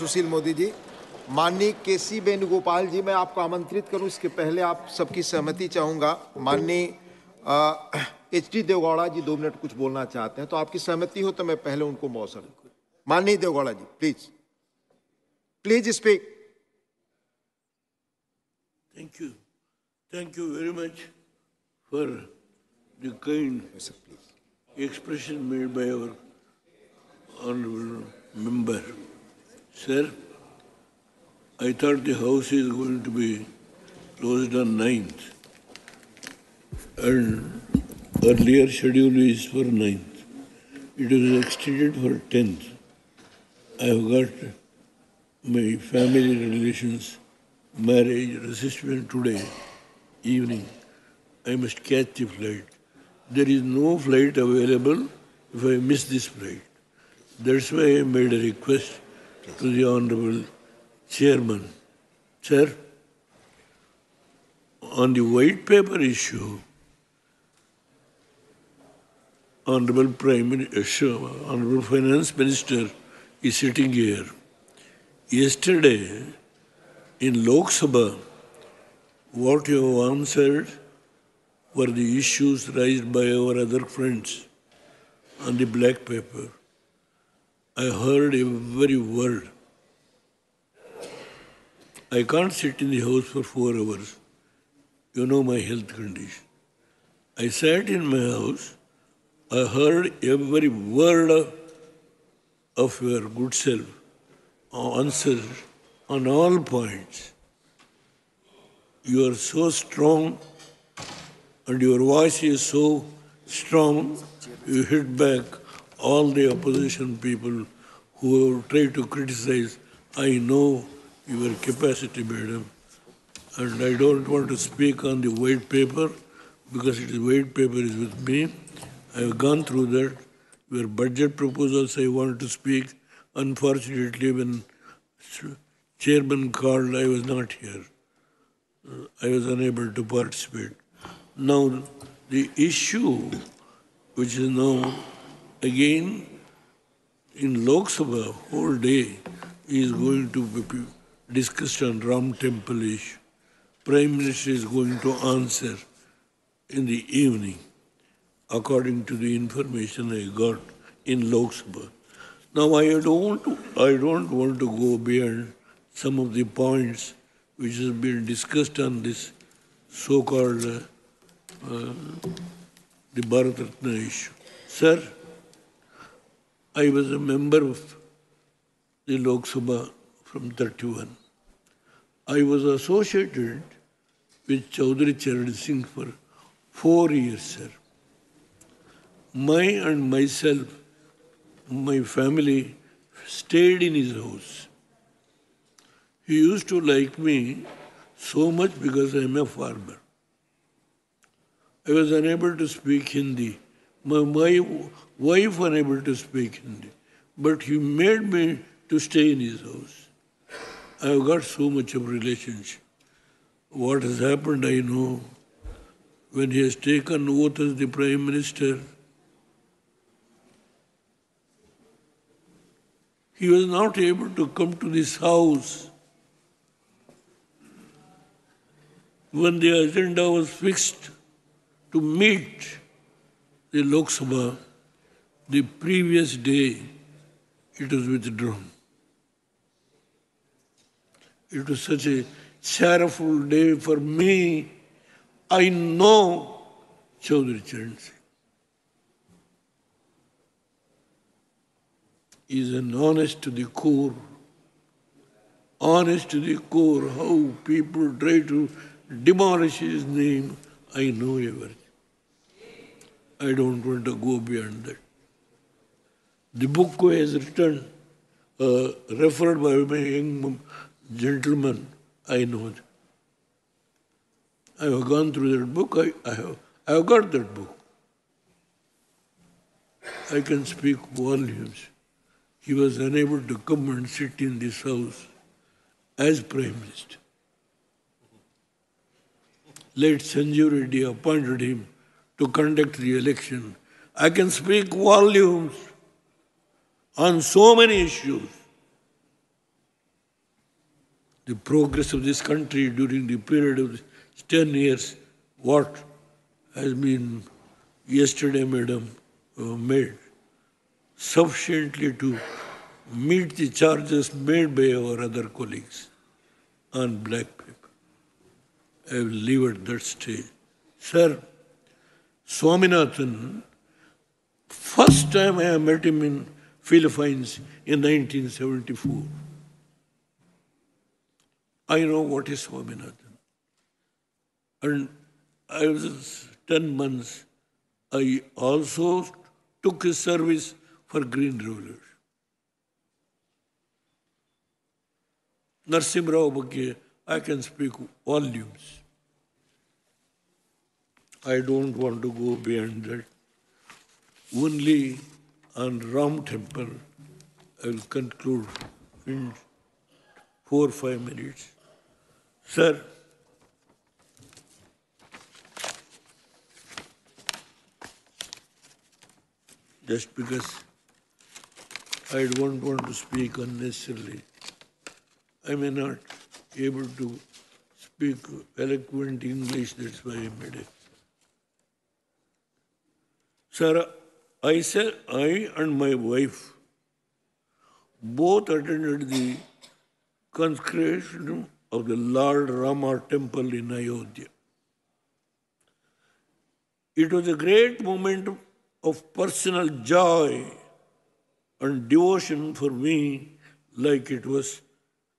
सुशील मोदी जी माननीय के सी वेणुगोपाल जी मैं आपको आमंत्रित करूँ। इसके पहले आप सबकी सहमति चाहूँगा। माननीय एच डी देवगौड़ा जी दो मिनट कुछ बोलना चाहते हैं। तो आपकी सहमति हो तो मैं पहले उनको मौसम माननीय देवगौड़ा जी please. Please speak thank you thank you very much for the kind expression made by our honorable member. Sir, I thought the house is going to be closed on 9th. And earlier schedule is for 9th. It was extended for 10th. I have got my family relations marriage reception today evening. I must catch the flight. There is no flight available if I miss this flight. That's why I made a request to the Honorable Chairman. Sir, on the white paper issue, Honorable Prime Minister, uh, Honorable Finance Minister is sitting here. Yesterday, in Lok Sabha, what you have answered were the issues raised by our other friends on the black paper. I heard every word. I can't sit in the house for four hours. You know my health condition. I sat in my house. I heard every word of, of your good self, uh, answered on all points. You are so strong and your voice is so strong, you hit back all the opposition people who try to criticize. I know your capacity, madam, and I don't want to speak on the white paper because it is white paper is with me. I have gone through that. Your budget proposals I want to speak. Unfortunately, when chairman called, I was not here. I was unable to participate. Now, the issue, which is now again in Lok Sabha, whole day is going to be discussed on Ram Temple issue. Prime Minister is going to answer in the evening, according to the information I got in Lok Sabha. Now, I don't, I don't want to go beyond some of the points which has been discussed on this so-called uh, uh, the Bharat Ratna issue. Sir, I was a member of the Lok Sabha from 31. I was associated with Chaudhary Charan Singh for four years, sir. My and myself, my family stayed in his house. He used to like me so much because I am a farmer. I was unable to speak Hindi. My, my wife unable to speak Hindi. But he made me to stay in his house. I have got so much of relationship. What has happened, I know. When he has taken oath as the Prime Minister, he was not able to come to this house when the agenda was fixed to meet the Lok Sabha, the previous day it was withdrawn. It was such a sorrowful day for me. I know Chaudhary Charan Singh. Is an honest to the core. Honest to the core, how people try to demolish his name, I know everything. I don't want to go beyond that. The book has written, uh, referred by a young gentleman, I know. I have gone through that book, I, I, have, I have got that book. I can speak volumes. He was unable to come and sit in this house as Prime Minister late Sanjeev Reddy appointed him to conduct the election. I can speak volumes on so many issues. the progress of this country during the period of 10 years, what has been yesterday, madam, uh, made sufficiently to meet the charges made by our other colleagues on black paper. I will leave at that stage. Sir, Swaminathan. First time I met him in Philippines in 1974. I know what is Swaminathan. And I was 10 months. I also took his service for Green Revolution. Narsimha Rao I can speak volumes. I don't want to go beyond that. Only on Ram temple, I will conclude in four or five minutes. Sir, just because I don't want to speak unnecessarily, I may not able to speak eloquent English, that's why I made it. Sir, I said I and my wife both attended the consecration of the Lord Rama temple in Ayodhya. It was a great moment of personal joy and devotion for me, like it was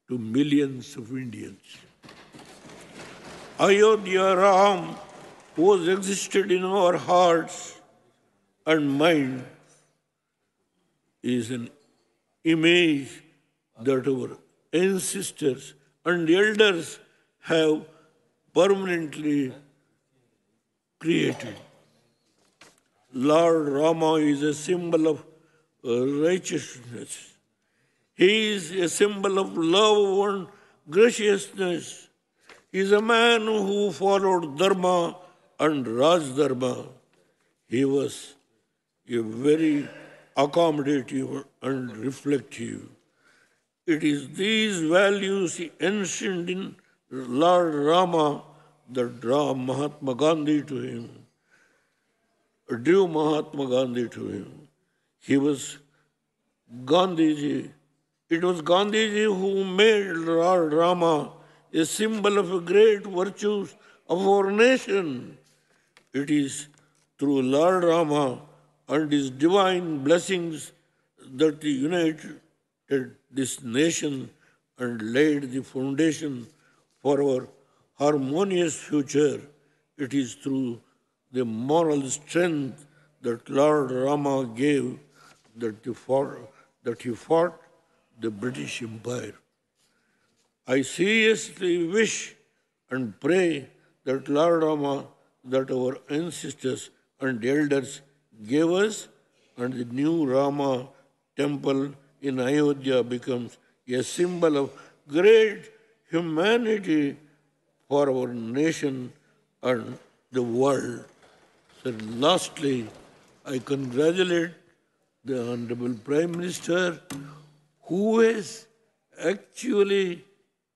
to millions of Indians. Ayodhya Ram was existed in our hearts and mind is an image that our ancestors and elders have permanently created. Lord Rama is a symbol of uh, righteousness. He is a symbol of love and graciousness. He is a man who followed Dharma and Raj Dharma. He was a very accommodative and reflective. It is these values he ancient in Lord Rama that draw Mahatma Gandhi to him, drew Mahatma Gandhi to him. He was Gandhiji. It was Gandhiji who made Lord Rama a symbol of great virtues of our nation. It is through Lord Rama and his divine blessings that united this nation and laid the foundation for our harmonious future. It is through the moral strength that Lord Rama gave that he fought, that he fought the British Empire. I seriously wish and pray that Lord Rama, that our ancestors and elders gave us, and the new Rama temple in Ayodhya becomes a symbol of great humanity for our nation and the world. So lastly, I congratulate the Honorable Prime Minister who has actually,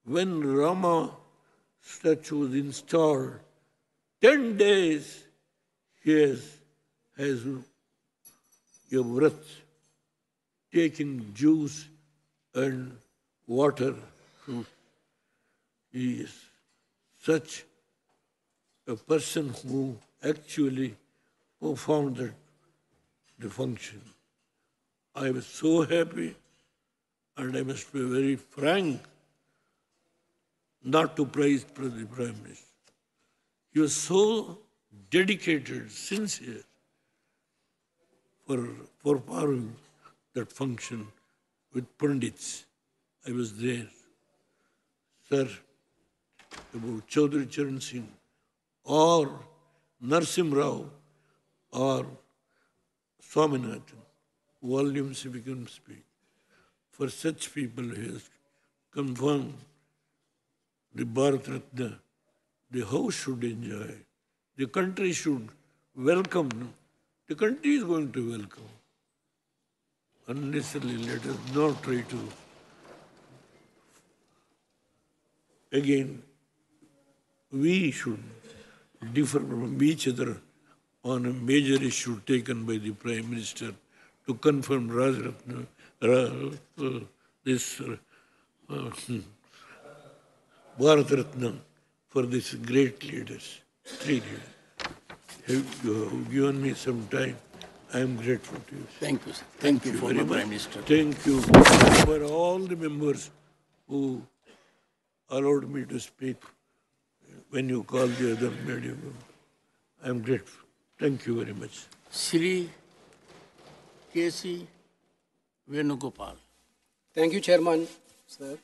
when Rama statue was installed, 10 days he has, has a vrat, taking juice and water. fruit. He is such a person who actually performed that, the function. I was so happy, and I must be very frank, not to praise the Prime Minister. He was so dedicated, sincere for performing that function with Pandits. I was there. Sir, about Chaudhry Charan Singh or Narsim Rao or Swaminathan, volumes we can speak. For such people who has confirmed the Bharat Ratna, the house should enjoy, the country should welcome. The country is going to welcome. Unnecessarily, let us not try to again, we should differ from each other on a major issue taken by the Prime Minister to confirm Rajratna, Ra- uh, this uh, uh, for these great leaders, three leaders. Have you have given me some time. I am grateful to you. Thank you, sir. Thank you, very former much. Prime Minister. Thank you for all the members who allowed me to speak when you called the other media. I am grateful. Thank you very much. Sri K.C. Venugopal. Thank you, Chairman, sir.